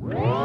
Whoa!